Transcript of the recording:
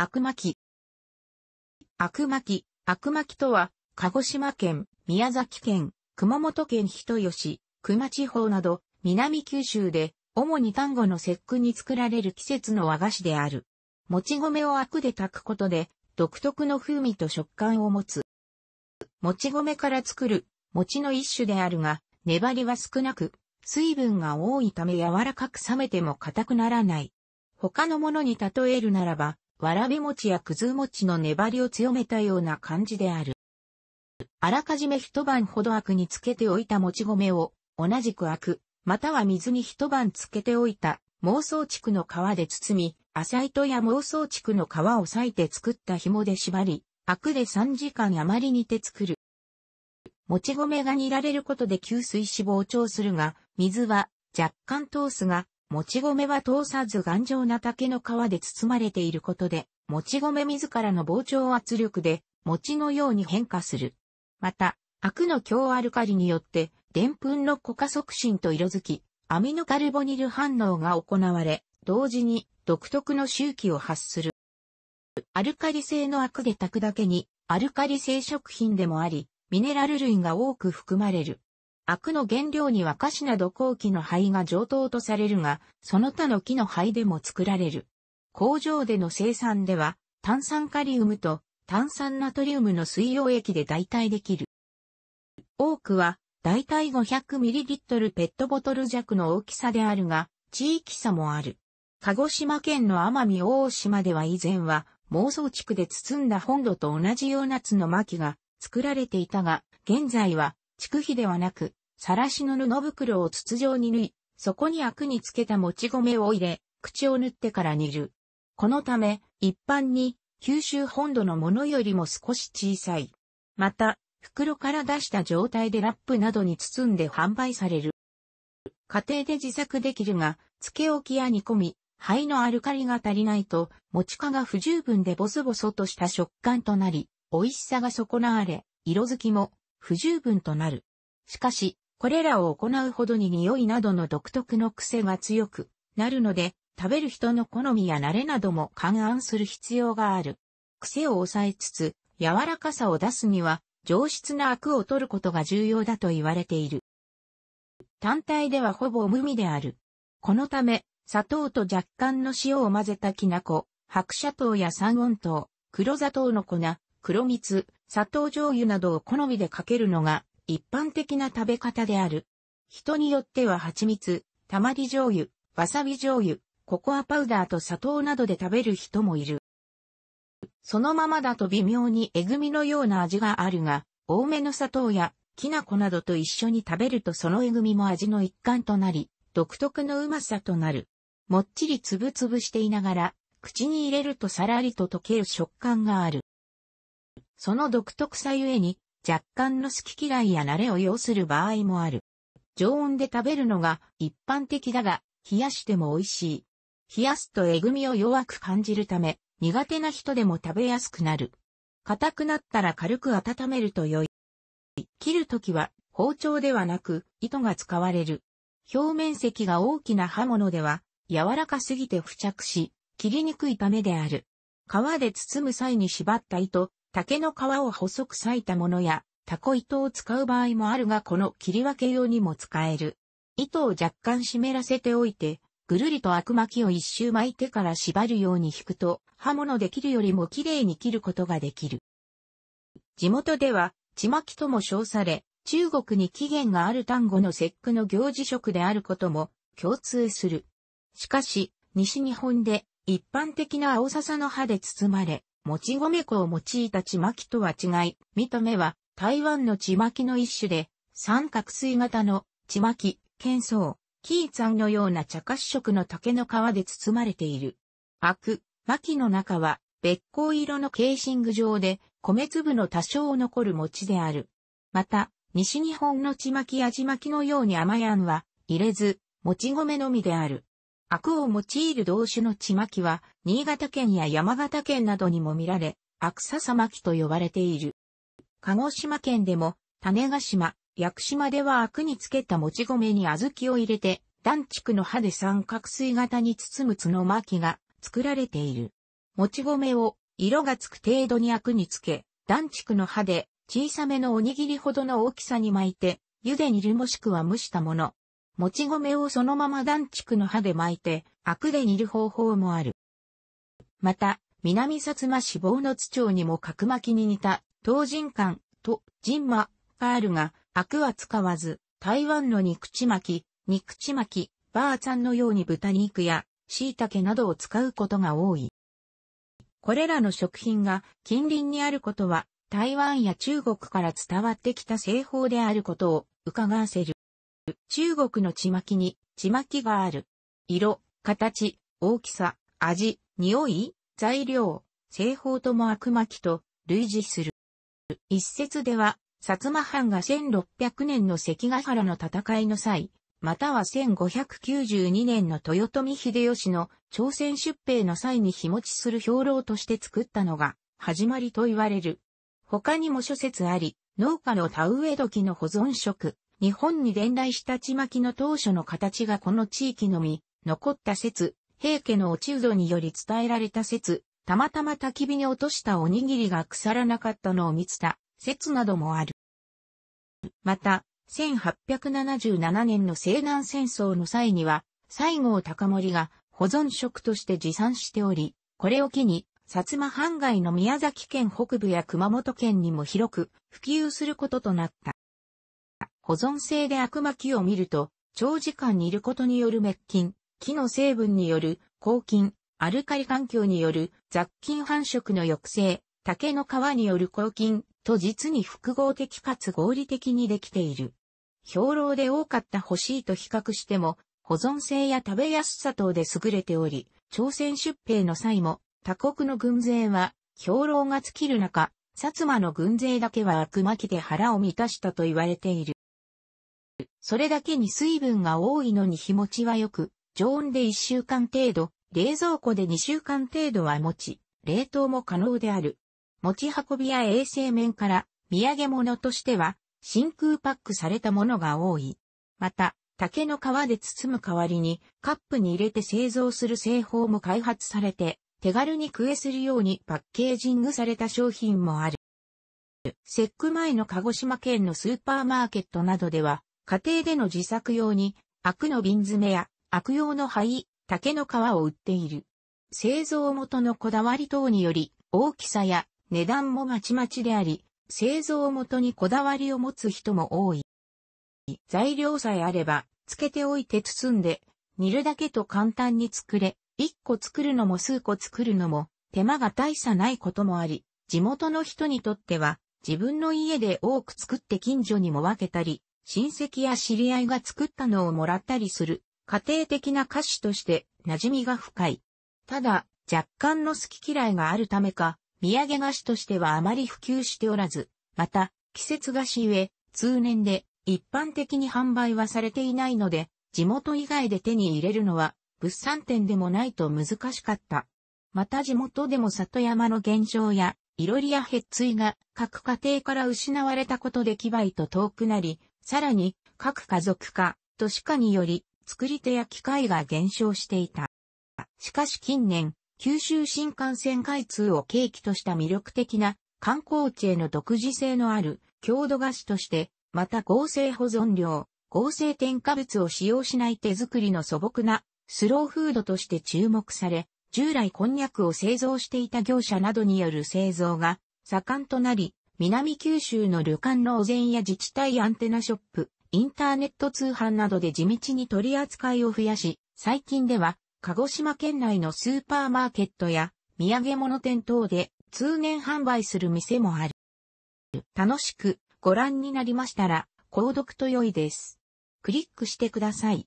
悪巻き。悪巻き、悪巻きとは、鹿児島県、宮崎県、熊本県人吉、熊地方など、南九州で、主に単語の節句に作られる季節の和菓子である。もち米を悪で炊くことで、独特の風味と食感を持つ。もち米から作る、餅の一種であるが、粘りは少なく、水分が多いため柔らかく冷めても硬くならない。他のものに例えるならば、わらび餅やくず餅の粘りを強めたような感じである。あらかじめ一晩ほどアクにつけておいたもち米を、同じくアク、または水に一晩つけておいた、妄想竹の皮で包み、浅糸や妄想竹の皮を裂いて作った紐で縛り、アクで3時間余り煮て作る。もち米が煮られることで吸水し膨張するが、水は若干通すが、もち米は通さず頑丈な竹の皮で包まれていることで、もち米自らの膨張圧力で、餅のように変化する。また、アクの強アルカリによって、澱粉の固化促進と色づき、アミノカルボニル反応が行われ、同時に独特の周期を発する。アルカリ性のアクで炊くだけに、アルカリ性食品でもあり、ミネラル類が多く含まれる。アクの原料にはカシなど後期の灰が上等とされるが、その他の木の灰でも作られる。工場での生産では、炭酸カリウムと炭酸ナトリウムの水溶液で代替できる。多くは、だいたい 500ml ペットボトル弱の大きさであるが、地域差もある。鹿児島県の奄美大島では以前は、妄想地区で包んだ本土と同じような津の巻が作られていたが、現在は、畜費ではなく、さらしの布袋を筒状に縫い、そこに悪につけたもち米を入れ、口を縫ってから煮る。このため、一般に、九州本土のものよりも少し小さい。また、袋から出した状態でラップなどに包んで販売される。家庭で自作できるが、漬け置きや煮込み、灰のアルカリが足りないと、餅化が不十分でボソボソとした食感となり、美味しさが損なわれ、色づきも不十分となる。しかし、これらを行うほどに匂いなどの独特の癖が強くなるので、食べる人の好みや慣れなども勘案する必要がある。癖を抑えつつ、柔らかさを出すには、上質なアクを取ることが重要だと言われている。単体ではほぼ無味である。このため、砂糖と若干の塩を混ぜたきな粉、白砂糖や三温糖、黒砂糖の粉、黒蜜、砂糖醤油などを好みでかけるのが一般的な食べ方である。人によっては蜂蜜、たまり醤油、わさび醤油、ココアパウダーと砂糖などで食べる人もいる。そのままだと微妙にえぐみのような味があるが、多めの砂糖やきな粉などと一緒に食べるとそのえぐみも味の一環となり、独特のうまさとなる。もっちりつぶつぶしていながら、口に入れるとさらりと溶ける食感がある。その独特さゆえに、若干の好き嫌いや慣れを要する場合もある。常温で食べるのが一般的だが、冷やしても美味しい。冷やすとえぐみを弱く感じるため、苦手な人でも食べやすくなる。硬くなったら軽く温めると良い。切るときは包丁ではなく糸が使われる。表面積が大きな刃物では柔らかすぎて付着し、切りにくいためである。皮で包む際に縛った糸、竹の皮を細く裂いたものや、タコ糸を使う場合もあるがこの切り分け用にも使える。糸を若干湿らせておいて、ぐるりと悪巻きを一周巻いてから縛るように引くと、刃物で切るよりも綺麗に切ることができる。地元では、ち巻きとも称され、中国に起源がある単語の節句の行事食であることも共通する。しかし、西日本で一般的な青笹の葉で包まれ、もち米粉を用いたちまきとは違い、認めは台湾のちまきの一種で、三角錐型のちまき、剣草、キーツァンのような茶褐色の竹の皮で包まれている。アク、巻の中は、別光色のケーシング状で、米粒の多少残る餅である。また、西日本のちまきやちまきのように甘やんは、入れず、もち米のみである。アクを用いる同種のちまきは、新潟県や山形県などにも見られ、アクササマキと呼ばれている。鹿児島県でも、種ヶ島、屋久島ではアクにつけたもち米に小豆を入れて、断竹の葉で三角錐型に包む角巻きが作られている。もち米を色がつく程度に悪につけ、断竹の刃で小さめのおにぎりほどの大きさに巻いて、茹で煮るもしくは蒸したもの。もち米をそのまま断竹の刃で巻いて、悪で煮る方法もある。また、南薩摩市坊の津町にも角巻きに似た、東人館と人馬があるが、悪は使わず、台湾の肉ち巻き、肉ち巻き、バーツァンのように豚肉や椎茸などを使うことが多い。これらの食品が近隣にあることは、台湾や中国から伝わってきた製法であることを伺わせる。中国のちまきにちまきがある。色、形、大きさ、味、匂い、材料、製法とも悪巻きと類似する。一説では、薩摩藩が1600年の関ヶ原の戦いの際、または1592年の豊臣秀吉の朝鮮出兵の際に日持ちする兵糧として作ったのが始まりと言われる。他にも諸説あり、農家の田植え時の保存食、日本に伝来したちまきの当初の形がこの地域のみ、残った説、平家の落ちうどにより伝えられた説、たまたま焚き火に落としたおにぎりが腐らなかったのを見つた説などもある。また、1877年の西南戦争の際には、西郷隆盛が保存食として持参しており、これを機に、薩摩藩外の宮崎県北部や熊本県にも広く普及することとなった。保存性で悪巻きを見ると、長時間煮ることによる滅菌、木の成分による抗菌、アルカリ環境による雑菌繁殖の抑制、竹の皮による抗菌と実に複合的かつ合理的にできている。兵糧で多かった欲しいと比較しても、保存性や食べやすさ等で優れており、朝鮮出兵の際も、他国の軍勢は、兵糧が尽きる中、薩摩の軍勢だけは悪巻きで腹を満たしたと言われている。それだけに水分が多いのに日持ちは良く、常温で1週間程度、冷蔵庫で2週間程度は持ち、冷凍も可能である。持ち運びや衛生面から、土産物としては、真空パックされたものが多い。また、竹の皮で包む代わりにカップに入れて製造する製法も開発されて、手軽に食えするようにパッケージングされた商品もある。節句前の鹿児島県のスーパーマーケットなどでは、家庭での自作用に、悪の瓶詰めや悪用の灰、竹の皮を売っている。製造元のこだわり等により、大きさや値段もまちまちであり、製造元にこだわりを持つ人も多い。材料さえあれば、つけておいて包んで、煮るだけと簡単に作れ、一個作るのも数個作るのも、手間が大差ないこともあり、地元の人にとっては、自分の家で多く作って近所にも分けたり、親戚や知り合いが作ったのをもらったりする、家庭的な菓子として馴染みが深い。ただ、若干の好き嫌いがあるためか、土産菓子としてはあまり普及しておらず、また、季節菓子ゆえ、通年で一般的に販売はされていないので、地元以外で手に入れるのは物産展でもないと難しかった。また地元でも里山の減少や、いろりやヘッツイが各家庭から失われたことで牙と遠くなり、さらに各家族化、都市化により作り手や機械が減少していた。しかし近年、九州新幹線開通を契機とした魅力的な観光地への独自性のある郷土菓子として、また合成保存料、合成添加物を使用しない手作りの素朴なスローフードとして注目され、従来こんにゃくを製造していた業者などによる製造が盛んとなり、南九州の旅館のお膳や自治体アンテナショップ、インターネット通販などで地道に取り扱いを増やし、最近では鹿児島県内のスーパーマーケットや土産物店等で通年販売する店もある。楽しくご覧になりましたら、購読と良いです。クリックしてください。